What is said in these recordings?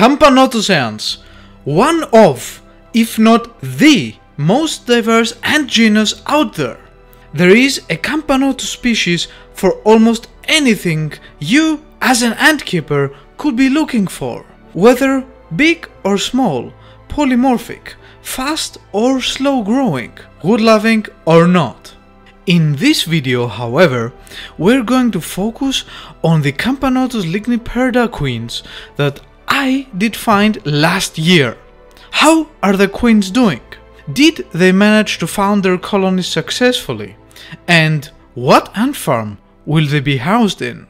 Camponotus ants, one of, if not the, most diverse ant genus out there. There is a Camponotus species for almost anything you, as an ant keeper, could be looking for, whether big or small, polymorphic, fast or slow growing, wood loving or not. In this video, however, we're going to focus on the Camponotus ligniperda queens that I did find last year. How are the queens doing? Did they manage to found their colonies successfully? And what ant farm will they be housed in?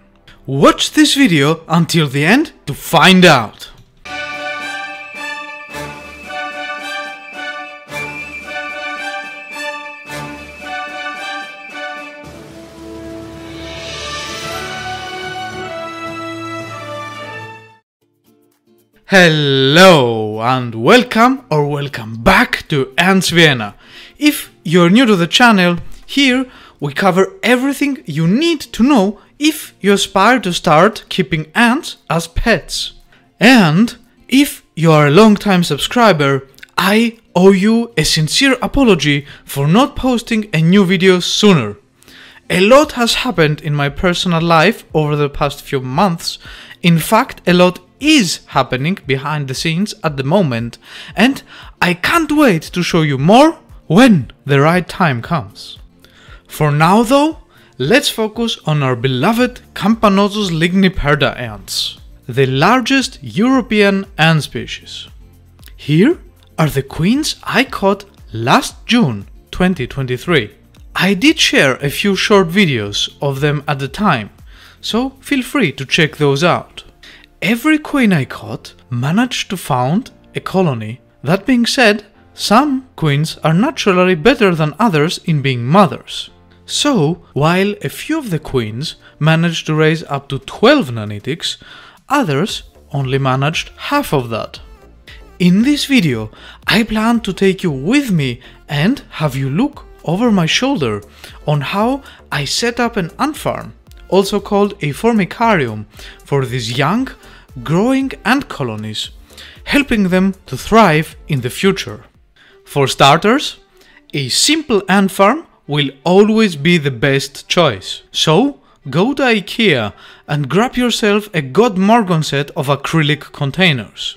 Watch this video until the end to find out. Hello and welcome or welcome back to Ants Vienna. If you're new to the channel, here we cover everything you need to know if you aspire to start keeping ants as pets. And if you are a long-time subscriber, I owe you a sincere apology for not posting a new video sooner. A lot has happened in my personal life over the past few months. In fact, a lot is happening behind the scenes at the moment, and I can't wait to show you more when the right time comes. For now though, let's focus on our beloved Camponotus ligniperda ants, the largest European ant species. Here are the queens I caught last June 2023. I did share a few short videos of them at the time, so feel free to check those out. Every queen I caught managed to found a colony. That being said, some queens are naturally better than others in being mothers. So, while a few of the queens managed to raise up to 12 nanitics, others only managed half of that. In this video, I plan to take you with me and have you look over my shoulder on how I set up an ant farm, also called a formicarium, for these young, growing ant colonies, helping them to thrive in the future. For starters, a simple ant farm will always be the best choice. So, go to IKEA and grab yourself a Godmorgon set of acrylic containers.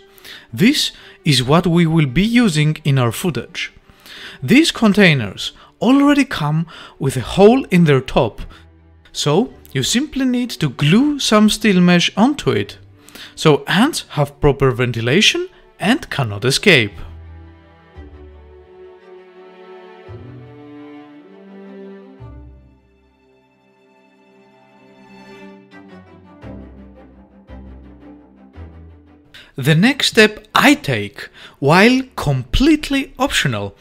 This is what we will be using in our footage. These containers already come with a hole in their top, so you simply need to glue some steel mesh onto it, so ants have proper ventilation and cannot escape. The next step I take, while completely optional,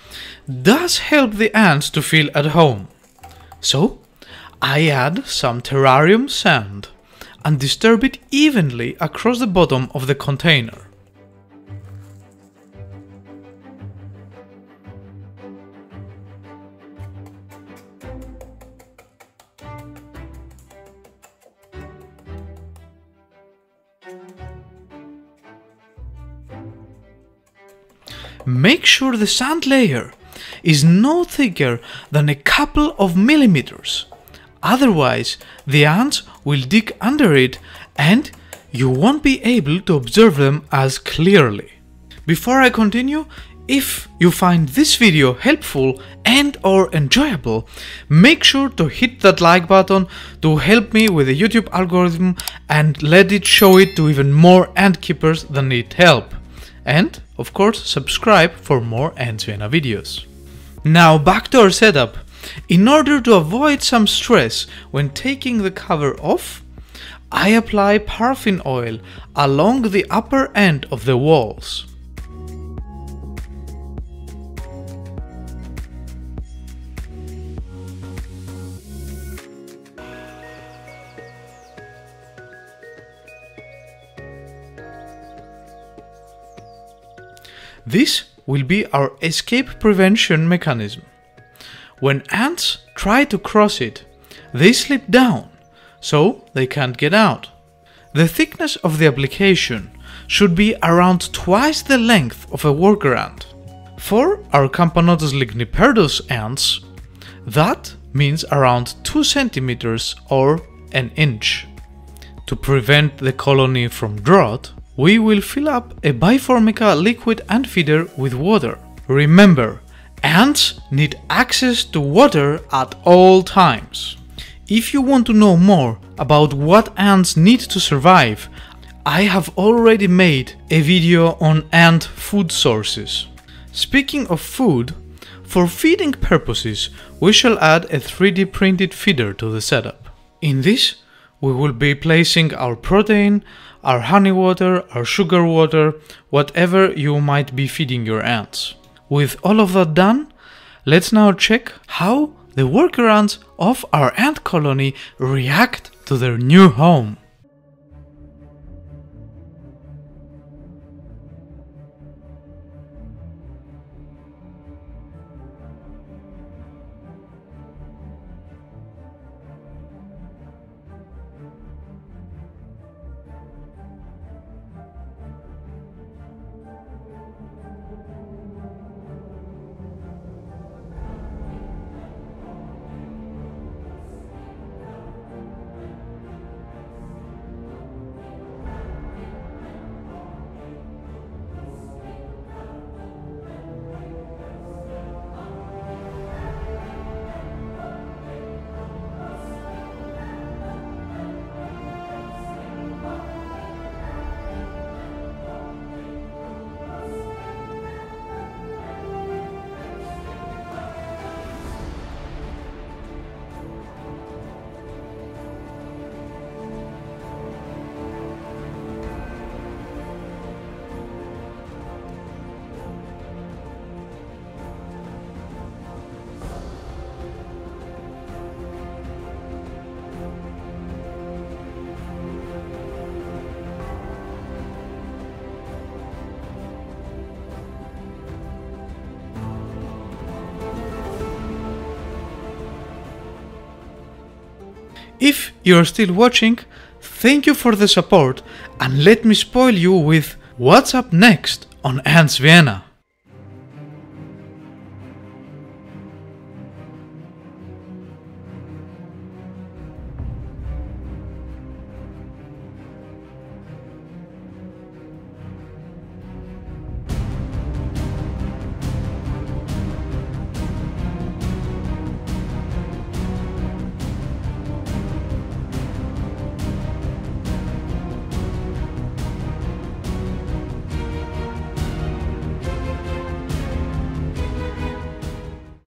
does help the ants to feel at home. So, I add some terrarium sand and disturb it evenly across the bottom of the container. Make sure the sand layer is no thicker than a couple of millimeters. Otherwise, the ants will dig under it and you won't be able to observe them as clearly. Before I continue, if you find this video helpful and or enjoyable, make sure to hit that like button to help me with the YouTube algorithm and let it show it to even more ant keepers that need help. And, of course, subscribe for more Vienna videos. Now back to our setup. In order to avoid some stress when taking the cover off, I apply paraffin oil along the upper end of the walls. This will be our escape prevention mechanism. When ants try to cross it, they slip down, so they can't get out. The thickness of the application should be around twice the length of a worker ant. For our Camponotus ligniperdos ants, that means around 2 centimeters or an inch. To prevent the colony from drought, we will fill up a Biformica liquid ant feeder with water. Remember, ants need access to water at all times. If you want to know more about what ants need to survive, I have already made a video on ant food sources. Speaking of food, for feeding purposes, we shall add a 3D printed feeder to the setup. In this, we will be placing our protein, our honey water, our sugar water, whatever you might be feeding your ants. With all of that done, let's now check how the worker ants of our ant colony react to their new home. If you're still watching, thank you for the support and let me spoil you with what's up next on Ants Vienna.